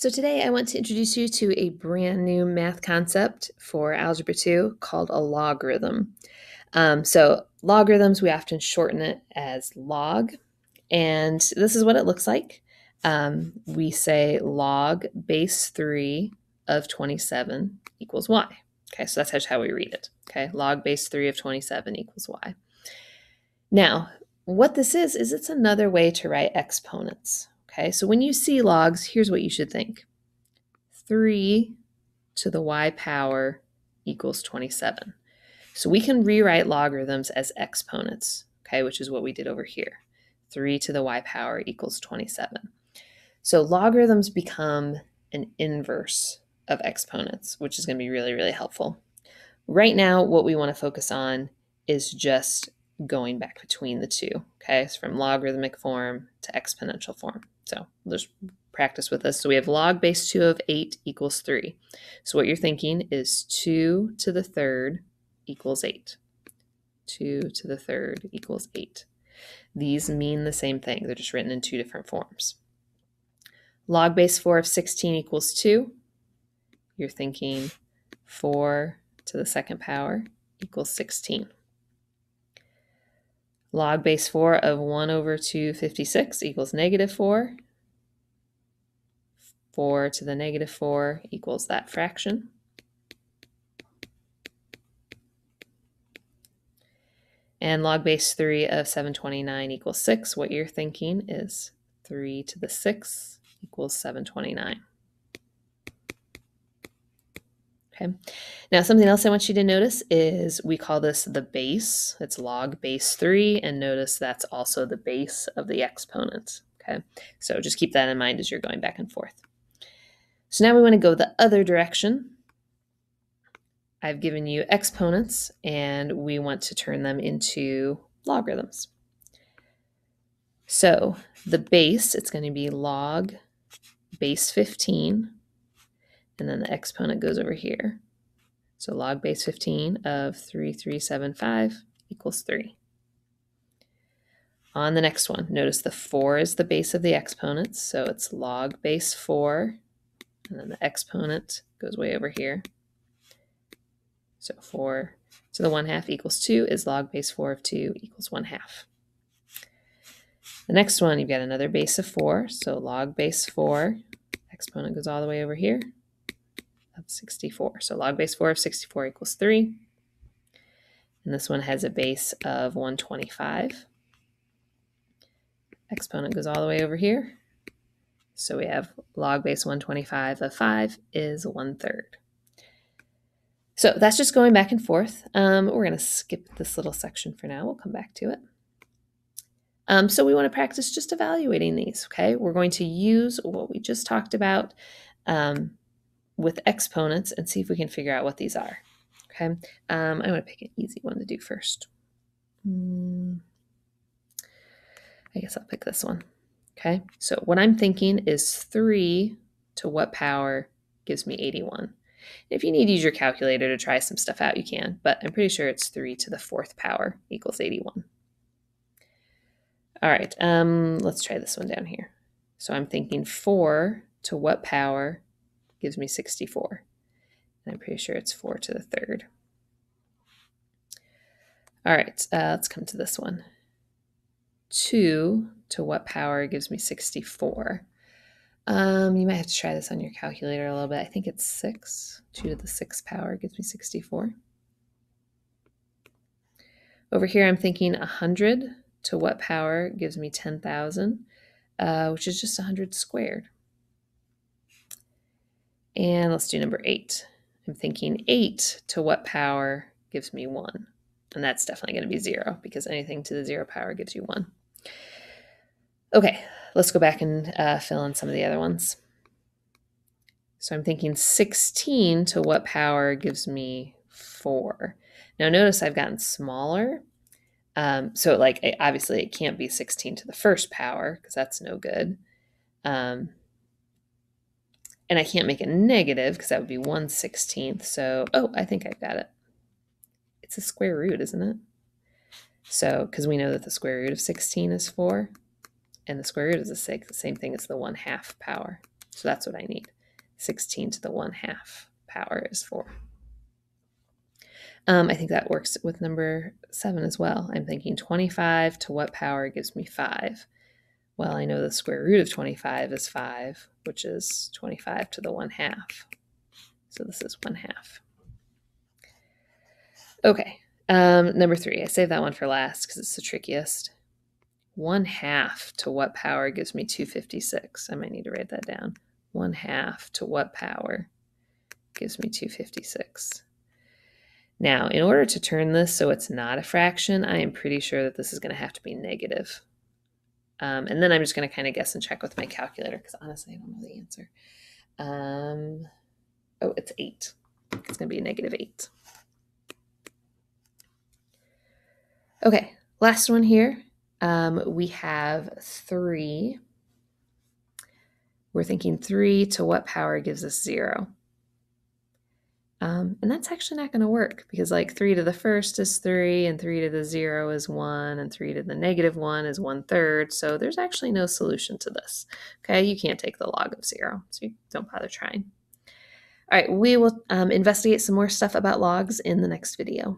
So today I want to introduce you to a brand new math concept for Algebra 2 called a logarithm. Um, so logarithms, we often shorten it as log, and this is what it looks like. Um, we say log base 3 of 27 equals y. Okay, so that's how we read it. Okay, log base 3 of 27 equals y. Now, what this is, is it's another way to write exponents. Okay, so when you see logs, here's what you should think 3 to the y power equals 27. So we can rewrite logarithms as exponents, okay, which is what we did over here. 3 to the y power equals 27. So logarithms become an inverse of exponents, which is going to be really, really helpful. Right now, what we want to focus on is just going back between the two, okay? It's from logarithmic form to exponential form. So we'll just practice with this. So we have log base 2 of 8 equals 3. So what you're thinking is 2 to the third equals 8. 2 to the third equals 8. These mean the same thing. They're just written in two different forms. Log base 4 of 16 equals 2. You're thinking 4 to the second power equals 16. Log base 4 of 1 over 256 equals negative 4. 4 to the negative 4 equals that fraction. And log base 3 of 729 equals 6. What you're thinking is 3 to the 6 equals 729. Okay. Now, something else I want you to notice is we call this the base. It's log base 3, and notice that's also the base of the exponent. Okay, so just keep that in mind as you're going back and forth. So now we want to go the other direction. I've given you exponents, and we want to turn them into logarithms. So the base, it's going to be log base 15 and then the exponent goes over here. So log base 15 of 3375 equals 3. On the next one, notice the 4 is the base of the exponents, so it's log base 4, and then the exponent goes way over here. So 4 to the 1 half equals 2 is log base 4 of 2 equals 1 half. The next one, you've got another base of 4, so log base 4, exponent goes all the way over here, of 64. So log base 4 of 64 equals 3. And this one has a base of 125. Exponent goes all the way over here. So we have log base 125 of 5 is 1 third. So that's just going back and forth. Um, we're going to skip this little section for now. We'll come back to it. Um, so we want to practice just evaluating these, okay? We're going to use what we just talked about um, with exponents and see if we can figure out what these are. Okay, um, I want to pick an easy one to do first. Mm, I guess I'll pick this one. Okay, so what I'm thinking is 3 to what power gives me 81. If you need to use your calculator to try some stuff out, you can, but I'm pretty sure it's 3 to the fourth power equals 81. All right, um, let's try this one down here. So I'm thinking 4 to what power gives me 64. And I'm pretty sure it's 4 to the third. All right, uh, let's come to this one. 2 to what power gives me 64? Um, you might have to try this on your calculator a little bit. I think it's 6. 2 to the 6th power gives me 64. Over here, I'm thinking 100 to what power gives me 10,000, uh, which is just 100 squared. And let's do number eight. I'm thinking eight to what power gives me one? And that's definitely going to be zero because anything to the zero power gives you one. Okay, let's go back and uh, fill in some of the other ones. So I'm thinking 16 to what power gives me 4. Now notice I've gotten smaller. Um, so like obviously it can't be 16 to the first power because that's no good. Um, and I can't make a negative because that would be 1 16th. So, oh, I think I've got it. It's a square root, isn't it? So, because we know that the square root of 16 is 4, and the square root is the same thing as the 1 half power. So that's what I need. 16 to the 1 half power is 4. Um, I think that works with number 7 as well. I'm thinking 25 to what power gives me 5? Well, I know the square root of 25 is 5, which is 25 to the 1 half. So this is 1 half. Okay, um, number 3. I saved that one for last because it's the trickiest. 1 half to what power gives me 256? I might need to write that down. 1 half to what power gives me 256? Now, in order to turn this so it's not a fraction, I am pretty sure that this is going to have to be negative. Um, and then I'm just going to kind of guess and check with my calculator because honestly, I don't know the answer. Um, oh, it's 8. It's going to be a negative 8. Okay, last one here. Um, we have 3. We're thinking 3 to what power gives us 0? Um, and that's actually not going to work because like 3 to the first is 3 and 3 to the 0 is 1 and 3 to the negative 1 is one third. So there's actually no solution to this. Okay, you can't take the log of 0, so you don't bother trying. All right, we will um, investigate some more stuff about logs in the next video.